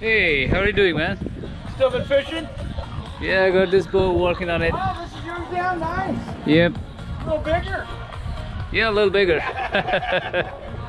Hey, how are you doing, man? Still been fishing? Yeah, I got this boat working on it. Oh, this is yours down, nice. Yep. A little bigger. Yeah, a little bigger.